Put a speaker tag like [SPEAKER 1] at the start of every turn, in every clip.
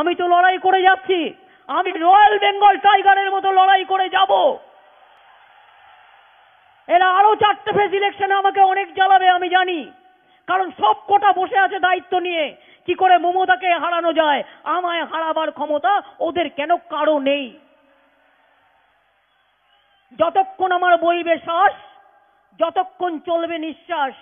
[SPEAKER 1] আমি তো লড়াই করে যাচ্ছি। আমি রয়্যাল বেঙ্গল টাইগারের মতো লড়াই করে যাব। এরা আরও চারটে ফেজ ইলেকশনে আমাকে অনেক জ্বালাবে, আমি জানি। কারণ সব কোটা বসে আছে দায়িত্ব নিয়ে। কি করে মমতাকে হারানো যায়, আমায় হারাবার ক্ষমতা ওদের কেন কারও নেই? যতক্ষণ আমার বইবে শ্বাস যতক্ষণ চলবে নিঃশ্বাস,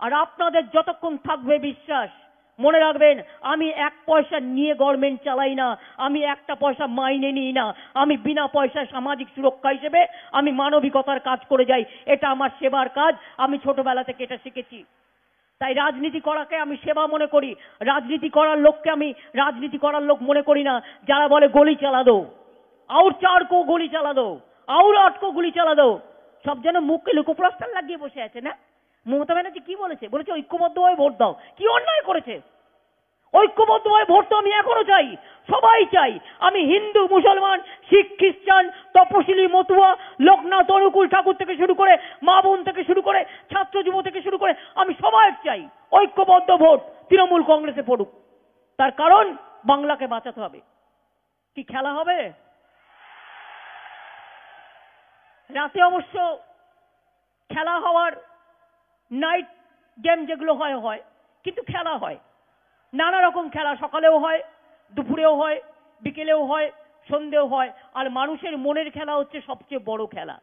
[SPEAKER 1] আর আপনাদের যতক্ষণ থাকবে বিশ্বাস মনে রাখবেন, আমি এক পয়সা নিয়ে গভর্নমেন্ট চালাই না, আমি একটা পয়সা মাইনে নিই না, আমি বিনা পয়সায় সামাজিক সুরক্ষা হিসেবে আমি মানবিকতার কাজ করে যাই, এটা আমার সেবার কাজ, আমি ছোটবেলা থেকে এটা শিখেছি। তাই রাজনীতি করাকে আমি সেবা মনে করি, রাজনীতি করার লোককে আমি রাজনীতি করার লোক মনে করি না, যারা বলে গলি চালা দো। আউর চার কো গলি চালা দো, আউর আট কো গুলি চালা দো। সব যেন মুখে লুকোপ্লাস্টার লাগিয়ে বসে আছে না? মমতা ব্যানার্জি কি বলেছে? বলেছে, ঐক্যবদ্ধভাবে ভোট দাও। কি অন্যায় করেছে? ঐক্যবদ্ধভাবে ভোট তো আমি এখনও চাই। সবাই চাই। আমি হিন্দু, মুসলমান, শিখ, খ্রিস্টান, তপশিলি, মতুয়া, লোকনাথ, অনুকূল ঠাকুর থেকে শুরু করে, মা বোন থেকে শুরু করে, ছাত্র যুব থেকে শুরু করে, আমি সবাই চাই। ঐক্যবদ্ধ ভোট তৃণমূল কংগ্রেসে পড়ুক। তার কারণ, বাংলাকে বাঁচাতে হবে। কি খেলা হবে? রাতে অবশ্য খেলা হওয়ার নাইট গেম যেগুলো হয় হয়। কিন্তু খেলা হয়। নানা রকম খেলা, সকালেও হয়, দুপুরেও হয়, বিকেলেও হয় সন্ধেও হয়। আর মানুষের মনের খেলা হচ্ছে সবচেয়ে বড় খেলা।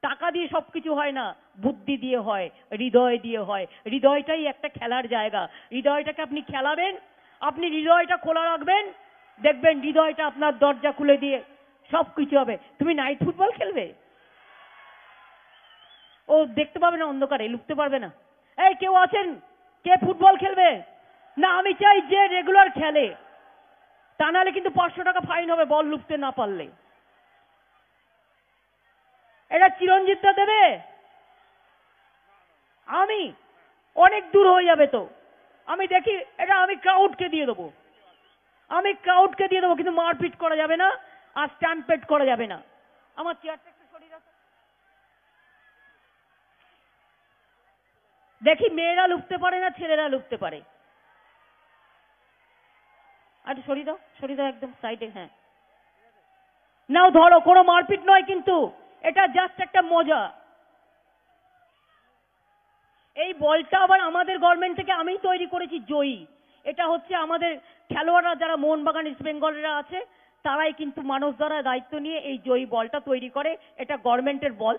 [SPEAKER 1] টাকা দিয়ে সব কিছু হয় না, বুদ্ধি দিয়ে হয়, হৃদয় দিয়ে হয়। হৃদয়টাই একটা খেলার জায়গা। হৃদয়টাকে আপনি খেলাবেন, আপনি হৃদয়টা খোলা রাখবেন, দেখবেন হৃদয়টা আপনার দরজা খুলে দিয়ে সব কিছু হবে। তুমি নাইট ফুটবল খেলবে? ও দেখতে পাবে না, অন্ধকারে, লুকতে পারবে না। এই, কেউ আছেন? কে ফুটবল খেলবে? না, আমি চাই যে রেগুলার খেলে। তা নাহলে কিন্তু পাঁচশো টাকা ফাইন হবে বল লুকতে না পারলে। এটা চিরঞ্জিতটা দেবে? আমি? অনেক দূর হয়ে যাবে তো। আমি দেখি, এটা আমি ক্রাউডকে দিয়ে দেবো। আমি ক্রাউডকে দিয়ে দেবো, কিন্তু মারপিট করা যাবে না আর স্ট্যাম্পেড করা যাবে না। আমার চেয়ারটা দেখি মেয়েরা লুকতে পারে না ছেলেরা লুকতে পারে। আরে সরিয়ে দাও সরিয়ে দাও একদম সাইডে হ্যাঁ। নাও, ধরো, কোনো মারপিট নয় কিন্তু, এটা জাস্ট একটা মজা। এই বলটা আবার আমাদের গভর্নমেন্ট থেকে আমিই তৈরি করেছি, জয়ী। এটা হচ্ছে আমাদের খেলোয়াড়রা, যারা মোহনবাগান ইস্ট বেঙ্গলরা আছে, তারাই কিন্তু মানুষ দ্বারা দায়িত্ব নিয়ে এই জয়ী বলটা তৈরি করে। এটা গভর্নমেন্টের বল।